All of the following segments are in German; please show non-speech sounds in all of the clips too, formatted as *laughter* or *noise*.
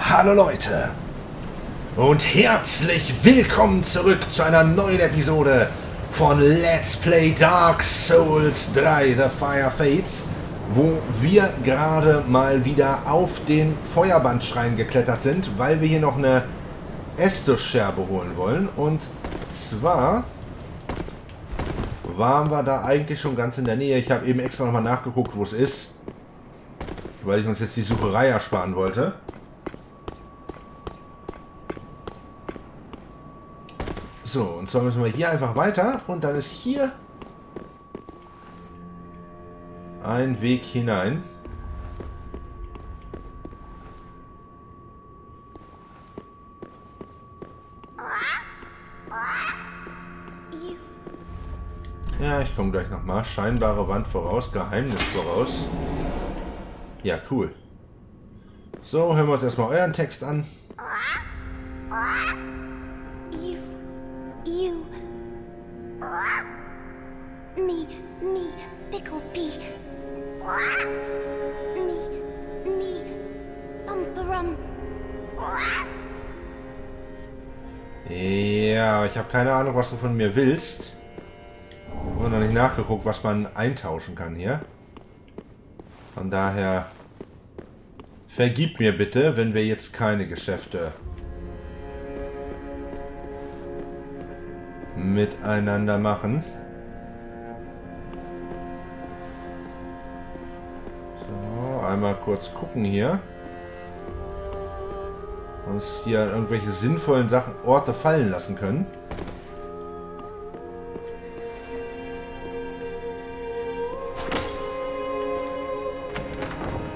Hallo Leute und herzlich willkommen zurück zu einer neuen Episode von Let's Play Dark Souls 3 The Fire Fates, wo wir gerade mal wieder auf den Feuerbandschrein geklettert sind, weil wir hier noch eine Estus-Scherbe holen wollen. Und zwar waren wir da eigentlich schon ganz in der Nähe. Ich habe eben extra nochmal nachgeguckt, wo es ist, weil ich uns jetzt die Sucherei ersparen wollte. So, und zwar müssen wir hier einfach weiter und dann ist hier ein Weg hinein. Ja, ich komme gleich nochmal. Scheinbare Wand voraus, Geheimnis voraus. Ja, cool. So, hören wir uns erstmal euren Text an. Me, me, pickle pea, me, me, bumperum. Ja, ich habe keine Ahnung, was du von mir willst. Und noch nicht nachgeguckt, was man eintauschen kann hier. Von daher vergib mir bitte, wenn wir jetzt keine Geschäfte miteinander machen. So, einmal kurz gucken hier. Uns hier irgendwelche sinnvollen Sachen, Orte fallen lassen können.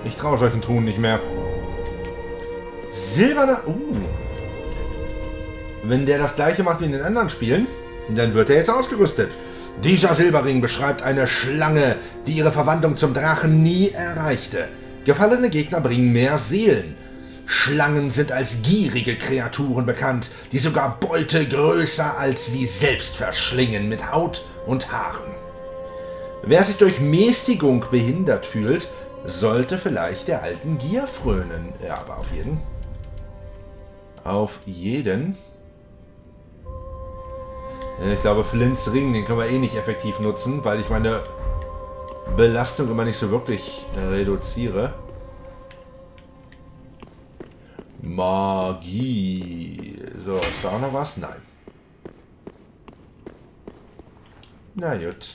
Ich traue solchen Truhen nicht mehr. Silberner... Uh. Wenn der das gleiche macht wie in den anderen Spielen, dann wird er jetzt ausgerüstet. Dieser Silberring beschreibt eine Schlange, die ihre Verwandlung zum Drachen nie erreichte. Gefallene Gegner bringen mehr Seelen. Schlangen sind als gierige Kreaturen bekannt, die sogar Beute größer als sie selbst verschlingen mit Haut und Haaren. Wer sich durch Mäßigung behindert fühlt, sollte vielleicht der alten Gier frönen. Ja, aber auf jeden. Auf jeden. Ich glaube, Flints Ring, den können wir eh nicht effektiv nutzen, weil ich meine Belastung immer nicht so wirklich äh, reduziere. Magie. So, ist da auch noch was? Nein. Na gut.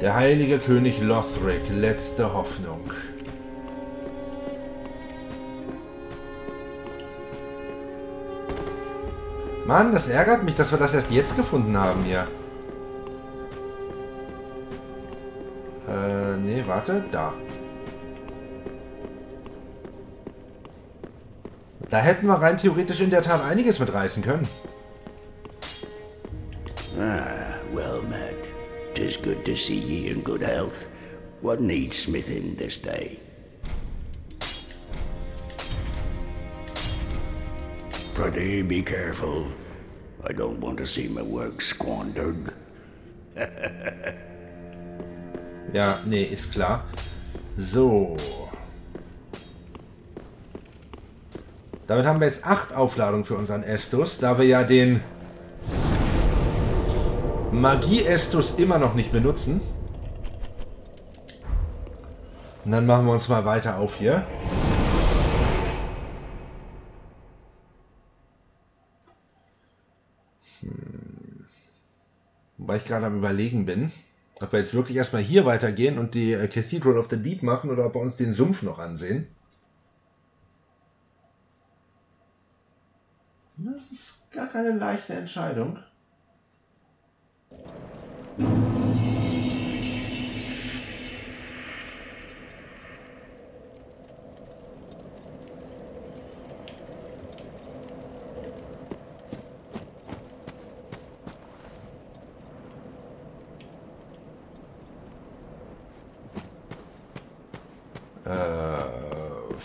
Der heilige König Lothric, letzte Hoffnung. Mann, das ärgert mich, dass wir das erst jetzt gefunden haben hier. Äh, nee, warte, da. Da hätten wir rein theoretisch in der Tat einiges mitreißen können. Ah, well met. Tis good to see ye in good health. What needs smithing this day? Prithee, be careful. I don't want to see my work squandered. *laughs* Ja, nee, ist klar. So. Damit haben wir jetzt acht Aufladungen für unseren Estus, da wir ja den Magie-Estus immer noch nicht benutzen. Und dann machen wir uns mal weiter auf hier. Wobei ich gerade am überlegen bin, ob wir jetzt wirklich erstmal hier weitergehen und die äh, Cathedral of the Deep machen oder ob wir uns den Sumpf noch ansehen. Das ist gar keine leichte Entscheidung.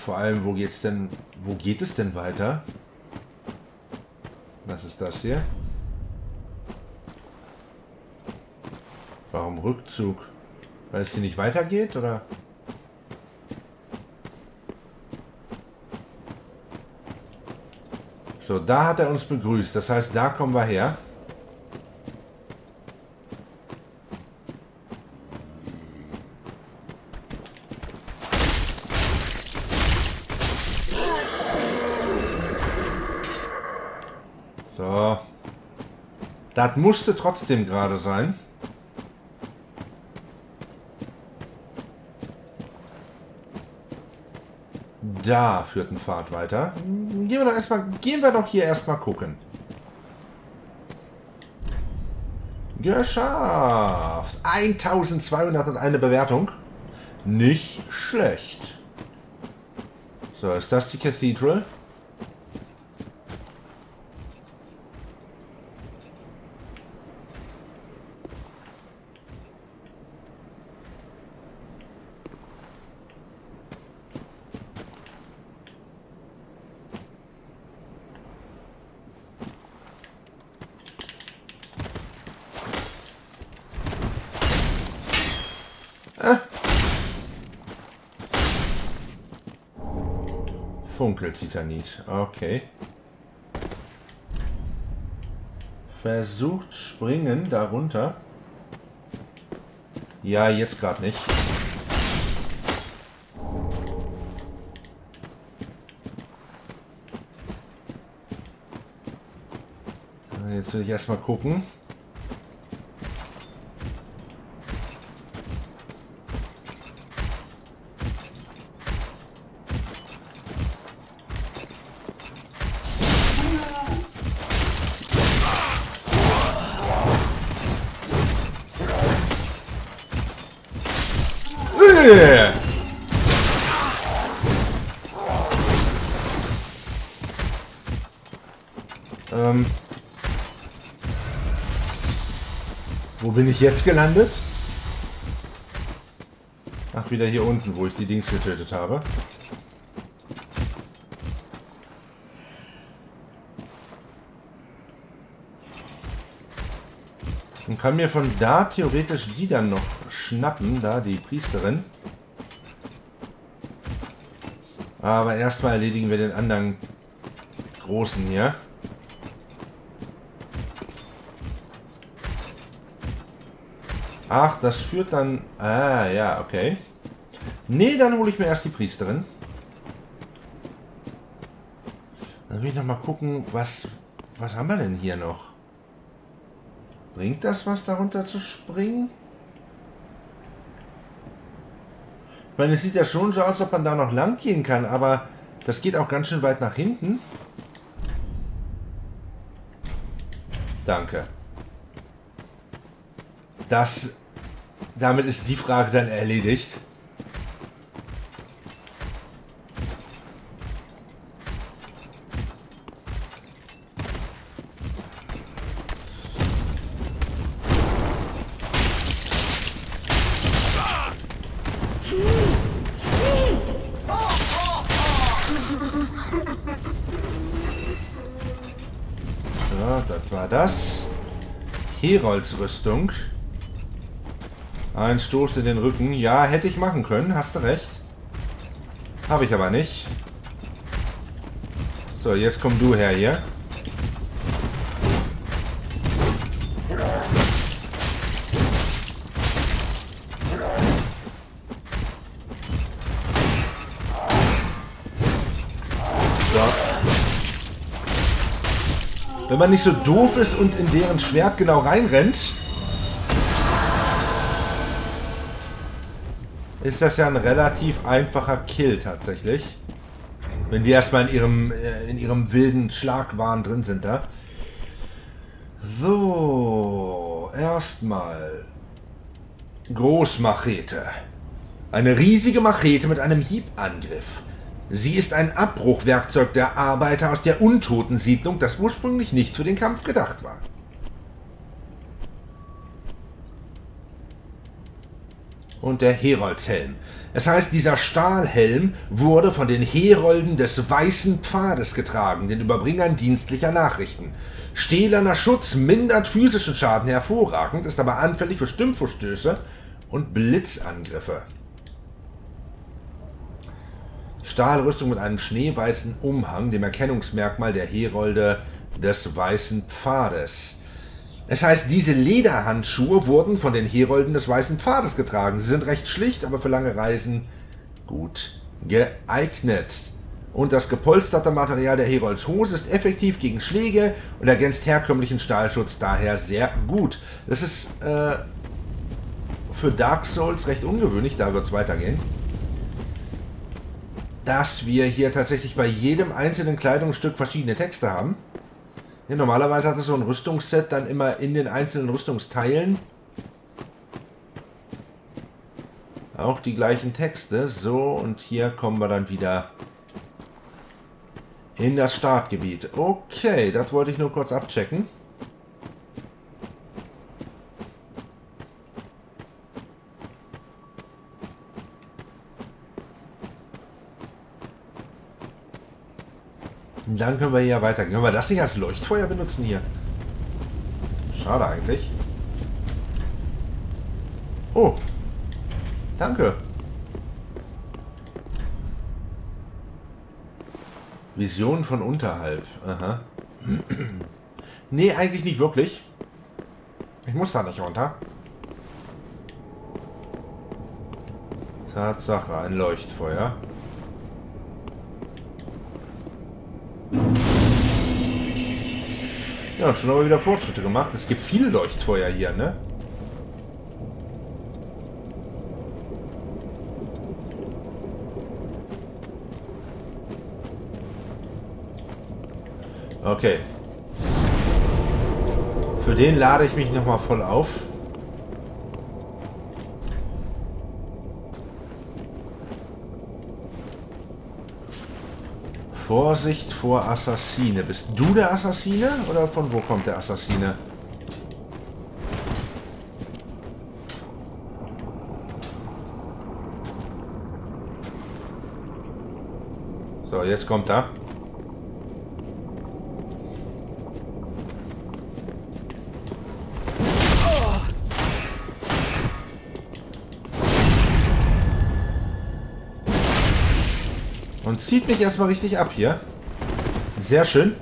Vor allem, wo geht's denn, wo geht es denn weiter? Was ist das hier? Warum Rückzug? Weil es hier nicht weitergeht, oder? So, da hat er uns begrüßt. Das heißt, da kommen wir her. Das musste trotzdem gerade sein. Da führt ein Pfad weiter. Gehen wir doch erstmal, gehen wir doch hier erstmal gucken. Geschafft. 1201 Bewertung. Nicht schlecht. So, ist das die Cathedral? Funkeltitanit. Okay. Versucht springen darunter. Ja, jetzt gerade nicht. Jetzt will ich erstmal gucken. Jetzt gelandet? Ach, wieder hier unten, wo ich die Dings getötet habe. Und kann mir von da theoretisch die dann noch schnappen, da die Priesterin. Aber erstmal erledigen wir den anderen Großen hier. Ach, das führt dann... Ah, ja, okay. Nee, dann hole ich mir erst die Priesterin. Dann will ich noch mal gucken, was... Was haben wir denn hier noch? Bringt das was, darunter zu springen? Ich meine, es sieht ja schon so aus, als ob man da noch lang gehen kann, aber das geht auch ganz schön weit nach hinten. Danke. Das... Damit ist die Frage dann erledigt. So, das war das. Herolds Rüstung. Ein Stoß in den Rücken. Ja, hätte ich machen können, hast du recht. Habe ich aber nicht. So, jetzt komm du her hier. Wenn man nicht so doof ist und in deren Schwert genau reinrennt, ist das ja ein relativ einfacher Kill tatsächlich. Wenn die erstmal in ihrem, äh, in ihrem wilden Schlagwahn drin sind da. So, erstmal Großmachete. Eine riesige Machete mit einem Hiebangriff. Sie ist ein Abbruchwerkzeug der Arbeiter aus der Untotensiedlung, das ursprünglich nicht für den Kampf gedacht war. Und der Heroldshelm. Es heißt, dieser Stahlhelm wurde von den Herolden des Weißen Pfades getragen, den Überbringern dienstlicher Nachrichten. Stählerner Schutz mindert physischen Schaden hervorragend, ist aber anfällig für Stimmverstöße und Blitzangriffe. Stahlrüstung mit einem schneeweißen Umhang, dem Erkennungsmerkmal der Herolde des Weißen Pfades. Es heißt, diese Lederhandschuhe wurden von den Herolden des Weißen Pfades getragen. Sie sind recht schlicht, aber für lange Reisen gut geeignet. Und das gepolsterte Material der Heroldshose ist effektiv gegen Schläge und ergänzt herkömmlichen Stahlschutz daher sehr gut. Das ist äh, für Dark Souls recht ungewöhnlich, da wird es weitergehen. Dass wir hier tatsächlich bei jedem einzelnen Kleidungsstück verschiedene Texte haben. Ja, normalerweise hat es so ein Rüstungsset dann immer in den einzelnen Rüstungsteilen auch die gleichen Texte. So, und hier kommen wir dann wieder in das Startgebiet. Okay, das wollte ich nur kurz abchecken. Und dann können wir hier weitergehen. Können wir das nicht als Leuchtfeuer benutzen hier? Schade eigentlich. Oh. Danke. Vision von unterhalb. Aha. *clears throat* nee, eigentlich nicht wirklich. Ich muss da nicht runter. Tatsache, ein Leuchtfeuer. Ja, schon aber wieder Fortschritte gemacht. Es gibt viele Leuchtfeuer hier, ne? Okay. Für den lade ich mich nochmal voll auf. Vorsicht vor Assassine. Bist du der Assassine oder von wo kommt der Assassine? So, jetzt kommt er. Und zieht mich erstmal richtig ab hier. Sehr schön.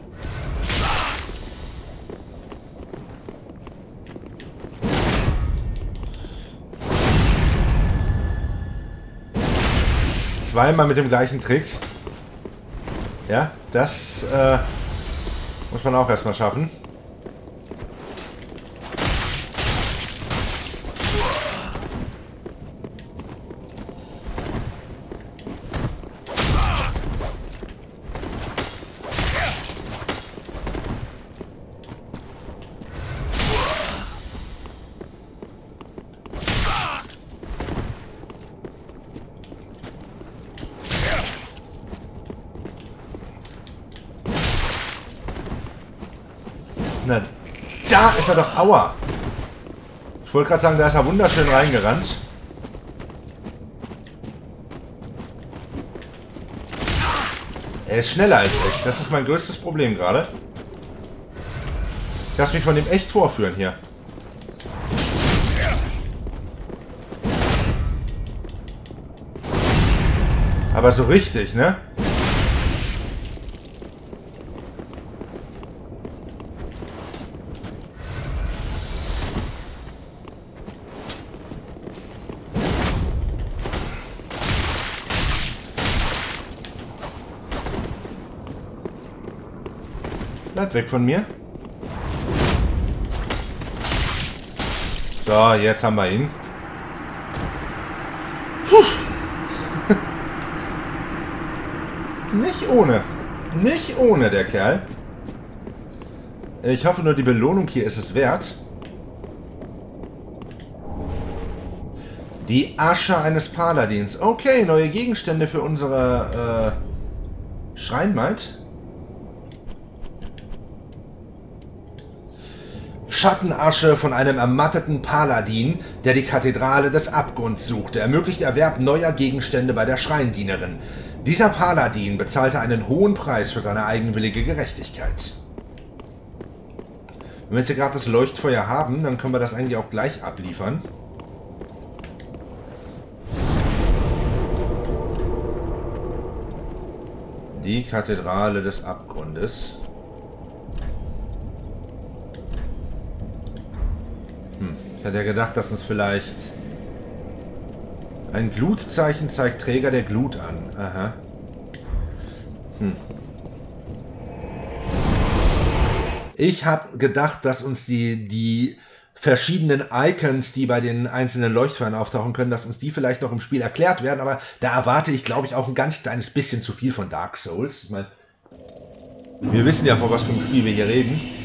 Zweimal mit dem gleichen Trick. Ja, das äh, muss man auch erstmal schaffen. Na, da ist er doch. Aua. Ich wollte gerade sagen, da ist er wunderschön reingerannt. Er ist schneller als ich. Das ist mein größtes Problem gerade. Ich lasse mich von dem echt vorführen hier. Aber so richtig, ne? Bleib weg von mir. So, jetzt haben wir ihn. *laughs* Nicht ohne. Nicht ohne, der Kerl. Ich hoffe nur, die Belohnung hier ist es wert. Die Asche eines Paladins. Okay, neue Gegenstände für unsere äh, Schreinmaid. Schattenasche von einem ermatteten Paladin, der die Kathedrale des Abgrunds suchte, ermöglicht Erwerb neuer Gegenstände bei der Schreindienerin. Dieser Paladin bezahlte einen hohen Preis für seine eigenwillige Gerechtigkeit. Wenn wir jetzt hier gerade das Leuchtfeuer haben, dann können wir das eigentlich auch gleich abliefern. Die Kathedrale des Abgrundes. Ich hatte ja gedacht, dass uns vielleicht ein Glutzeichen zeigt Träger der Glut an. Aha. Hm. Ich habe gedacht, dass uns die, die verschiedenen Icons, die bei den einzelnen Leuchtfeuern auftauchen können, dass uns die vielleicht noch im Spiel erklärt werden, aber da erwarte ich, glaube ich, auch ein ganz kleines bisschen zu viel von Dark Souls. Ich meine, wir wissen ja, vor was für einem Spiel wir hier reden.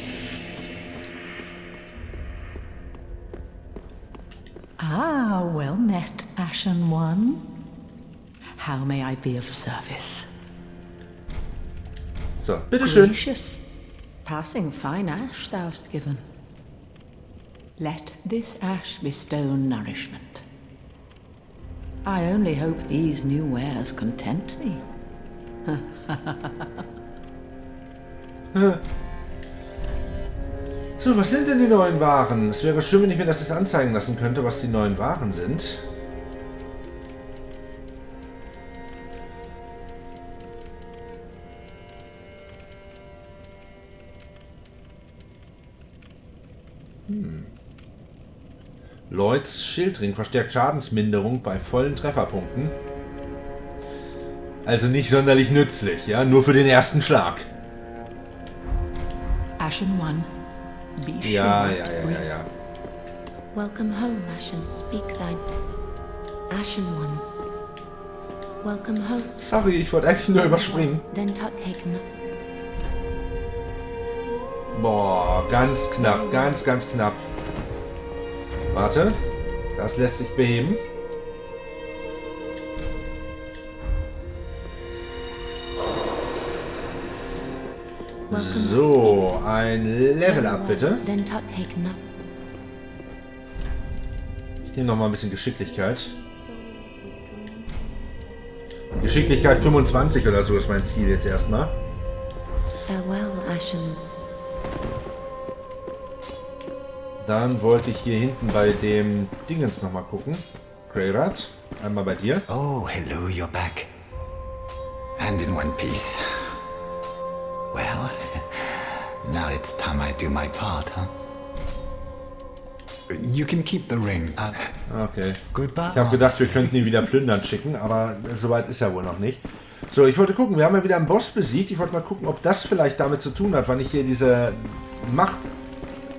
Ah, well met, Ashen One. How may I be of service? So, bitteschön. Gracious, passing fine ash thou'st given. Let this ash bestow nourishment. I only hope these new wares content thee. *laughs* So, was sind denn die neuen Waren? Es wäre schön, wenn ich mir das jetzt anzeigen lassen könnte, was die neuen Waren sind. Hm. Lloyds Schildring verstärkt Schadensminderung bei vollen Trefferpunkten. Also nicht sonderlich nützlich, ja? Nur für den ersten Schlag. Ashen One, be sure Ja, ja, ja, ja, ja. Welcome home, Ashen. Speak thine. Ashen one. Welcome home. Sorry, ich wollte eigentlich nur überspringen. Then tot taken. Boah, ganz knapp, ganz, ganz knapp. Warte, das lässt sich beheben. Welcome So, ein Level up bitte. Ich nehme noch mal ein bisschen Geschicklichkeit. Geschicklichkeit 25 oder so ist mein Ziel jetzt erstmal. Dann wollte ich hier hinten bei dem Dingens noch mal gucken. Greyrat, einmal bei dir. Oh, hello, you're back. And in one piece. It's time I do my part, huh? You can keep the ring. Uh, Okay. goodbye. Ich habe gedacht, wir könnten ihn wieder plündern schicken, aber soweit ist er wohl noch nicht. So, ich wollte gucken, wir haben ja wieder einen Boss besiegt. Ich wollte mal gucken, ob das vielleicht damit zu tun hat, wann ich hier diese Macht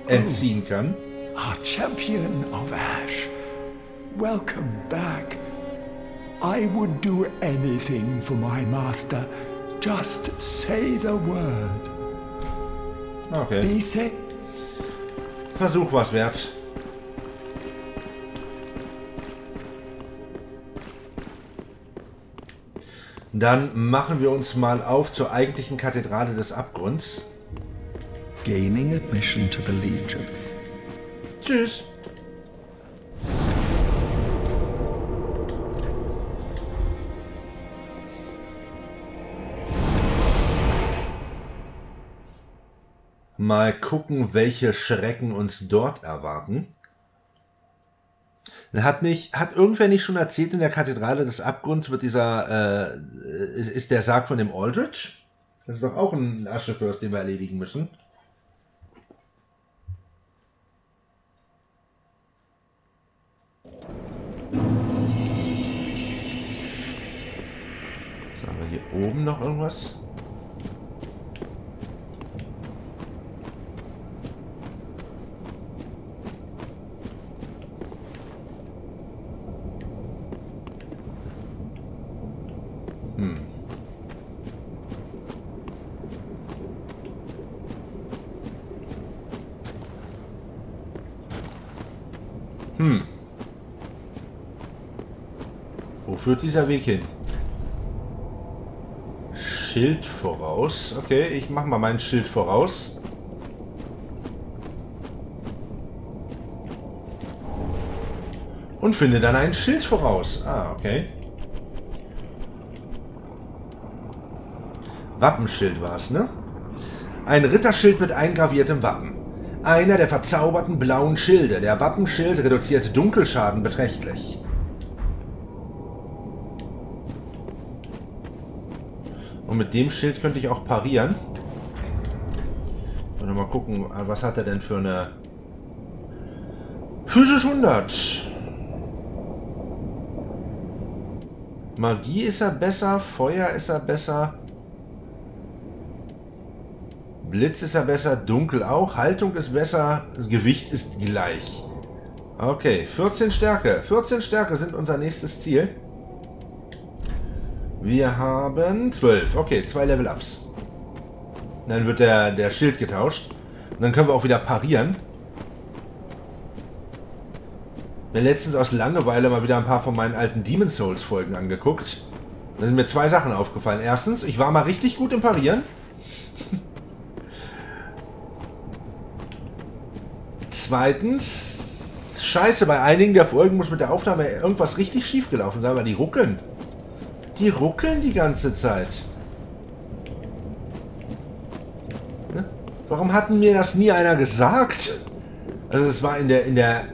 entziehen kann. Our champion of Ash. Welcome back. I would do anything for my master. Just say the word. Okay, Bise, Versuch was wert. Dann machen wir uns mal auf zur eigentlichen Kathedrale des Abgrunds. gaining admission to the Legion. Tschüss. Mal gucken, welche Schrecken uns dort erwarten. Hat nicht, hat irgendwer nicht schon erzählt, in der Kathedrale des Abgrunds wird dieser, äh, ist der Sarg von dem Aldrich? Das ist doch auch ein Aschefürst, den wir erledigen müssen. So, haben wir hier oben noch irgendwas? Wo führt dieser Weg hin? Schild voraus. Okay, ich mach mal mein Schild voraus. Und finde dann ein Schild voraus. Ah, okay. Wappenschild war es, ne? Ein Ritterschild mit eingraviertem Wappen. Einer der verzauberten blauen Schilde. Der Wappenschild reduziert Dunkelschaden beträchtlich. Und mit dem Schild könnte ich auch parieren. Und mal gucken, was hat er denn für eine... Physisch 100. Magie ist er besser, Feuer ist er besser. Blitz ist er besser, Dunkel auch, Haltung ist besser, Gewicht ist gleich. Okay, 14 Stärke. 14 Stärke sind unser nächstes Ziel. Wir haben 12. Okay, zwei Level-Ups. Dann wird der, der Schild getauscht. Und dann können wir auch wieder parieren. Mir letztens aus Langeweile mal wieder ein paar von meinen alten Demon Souls Folgen angeguckt. Da sind mir zwei Sachen aufgefallen. Erstens, ich war mal richtig gut im Parieren. Zweitens, scheiße, bei einigen der Folgen muss mit der Aufnahme irgendwas richtig schief gelaufen sein, weil die ruckeln. Die ruckeln die ganze Zeit. Ne? Warum hatten mir das nie einer gesagt? Also es war in der in der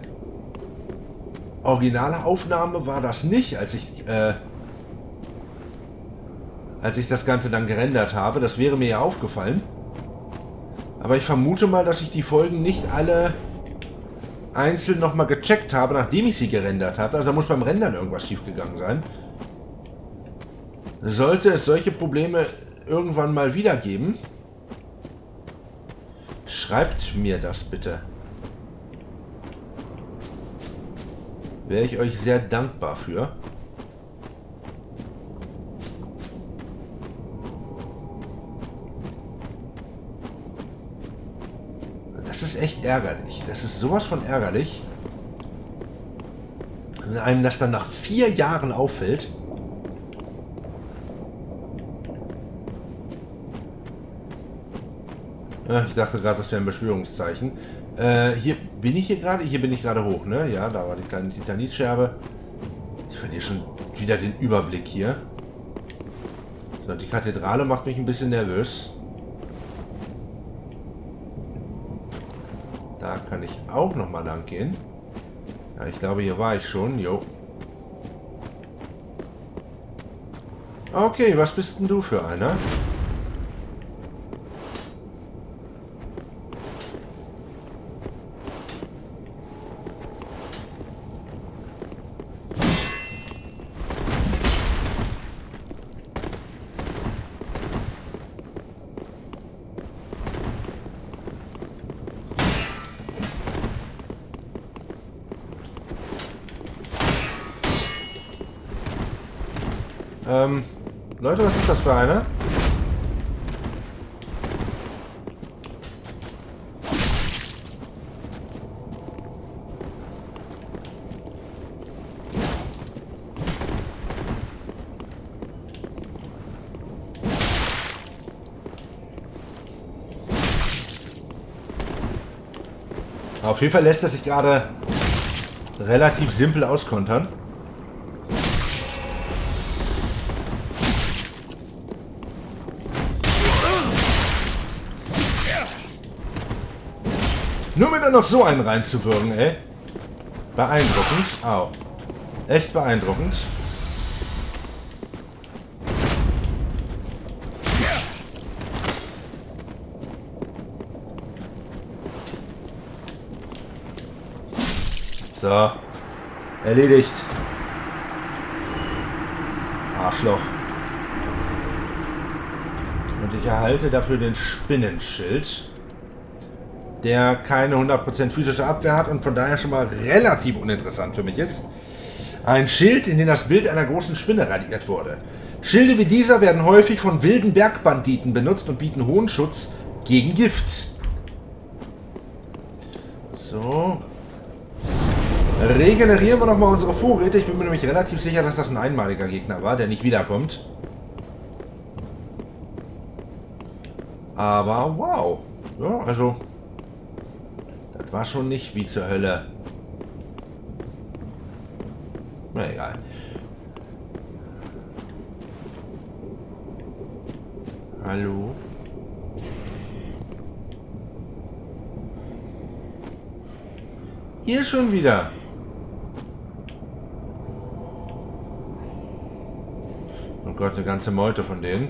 Originalaufnahme war das nicht, als ich äh, als ich das Ganze dann gerendert habe. Das wäre mir ja aufgefallen. Aber ich vermute mal, dass ich die Folgen nicht alle einzeln nochmal gecheckt habe, nachdem ich sie gerendert hatte. Also da muss beim Rendern irgendwas schiefgegangen sein. Sollte es solche Probleme irgendwann mal wieder geben, schreibt mir das bitte. Wäre ich euch sehr dankbar für. Das ist echt ärgerlich. Das ist sowas von ärgerlich. Wenn einem das dann nach vier Jahren auffällt. Ich dachte gerade, das wäre ein Beschwörungszeichen. Äh, hier bin ich hier gerade? Hier bin ich gerade hoch, ne? Ja, da war die kleine Titanitscherbe. Ich verliere schon wieder den Überblick hier. So, die Kathedrale macht mich ein bisschen nervös. Da kann ich auch noch mal lang gehen. Ja, ich glaube, hier war ich schon. Jo. Okay, was bist denn du für einer? Ähm, Leute, was ist das für eine? Auf jeden Fall lässt er sich gerade relativ simpel auskontern. Dann noch so einen reinzuwürgen, ey. Beeindruckend. Au. Echt beeindruckend. So. Erledigt. Arschloch. Und ich erhalte dafür den Spinnenschild der keine 100% physische Abwehr hat und von daher schon mal relativ uninteressant für mich ist. Ein Schild, in dem das Bild einer großen Spinne radiert wurde. Schilde wie dieser werden häufig von wilden Bergbanditen benutzt und bieten hohen Schutz gegen Gift. So. Regenerieren wir nochmal unsere Vorräte. Ich bin mir nämlich relativ sicher, dass das ein einmaliger Gegner war, der nicht wiederkommt. Aber wow. Ja, also war schon nicht wie zur Hölle. Na egal. Hallo? Ihr schon wieder. Oh Gott, eine ganze Meute von denen.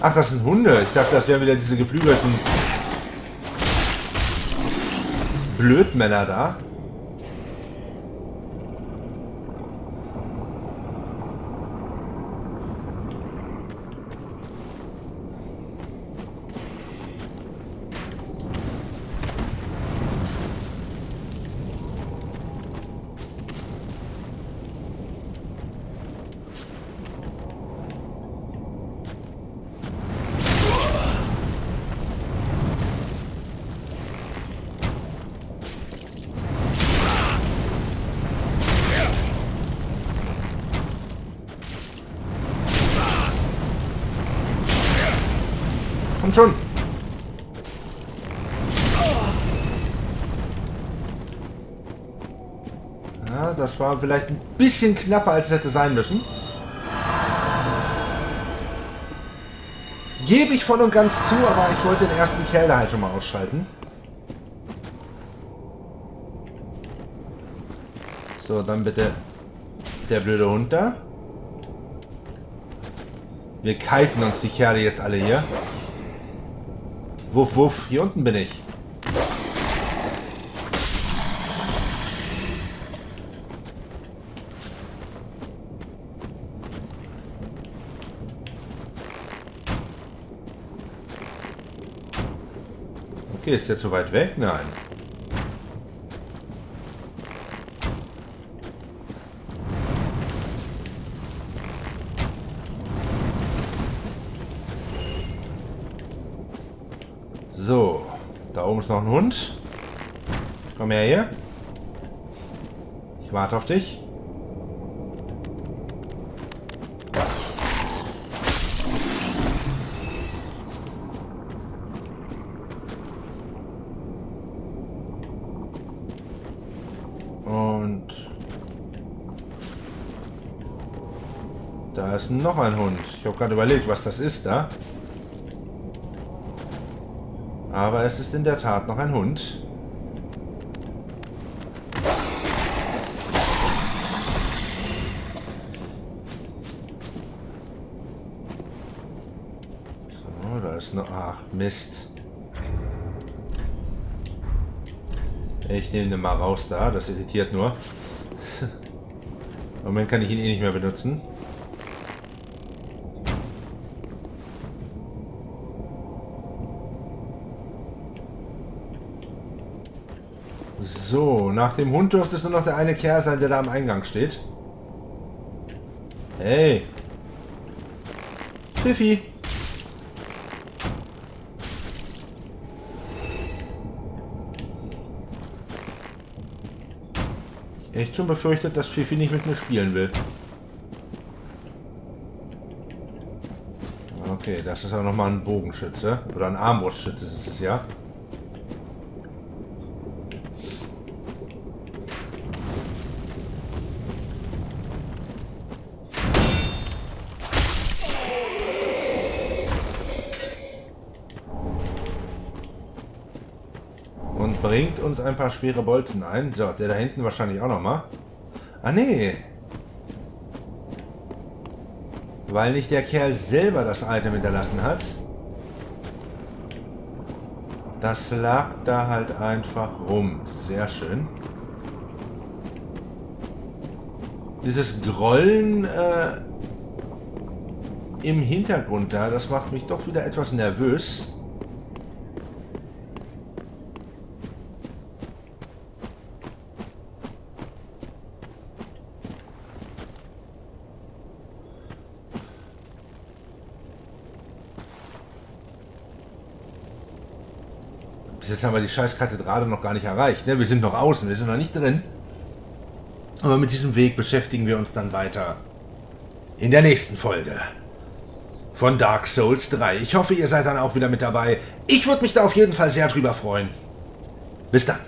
Ach, das sind Hunde. Ich dachte, das wären wieder diese geflügelten Blödmänner da. Bisschen knapper, als es hätte sein müssen. Gebe ich voll und ganz zu, aber ich wollte den ersten Kerl da halt schon mal ausschalten. So, dann bitte der blöde Hund da. Wir kiten uns die Kerle jetzt alle hier. Wuff, wuff, hier unten bin ich. Okay, ist der zu weit weg? Nein. So, da oben ist noch ein Hund. Komm her hier. Ich warte auf dich. Und da ist noch ein Hund. Ich habe gerade überlegt, was das ist da. Aber es ist in der Tat noch ein Hund. So, da ist noch... Ach, Mist. Ich nehme den mal raus da, das irritiert nur. Im *laughs* Moment kann ich ihn eh nicht mehr benutzen. So, nach dem Hund dürfte es nur noch der eine Kerl sein, der da am Eingang steht. Hey. Pfiffi. Echt schon befürchtet, dass Fifi nicht mit mir spielen will. Okay, das ist auch nochmal ein Bogenschütze. Oder ein Armbrustschütze ist es ja. Und bringt uns ein paar schwere Bolzen ein. So, der da hinten wahrscheinlich auch nochmal. Ah, nee. Weil nicht der Kerl selber das Item hinterlassen hat. Das lag da halt einfach rum. Sehr schön. Dieses Grollen äh, im Hintergrund da, das macht mich doch wieder etwas nervös. Bis jetzt haben wir die scheiß Kathedrale noch gar nicht erreicht. Ne? Wir sind noch außen, wir sind noch nicht drin. Aber mit diesem Weg beschäftigen wir uns dann weiter in der nächsten Folge von Dark Souls 3. Ich hoffe, ihr seid dann auch wieder mit dabei. Ich würde mich da auf jeden Fall sehr drüber freuen. Bis dann.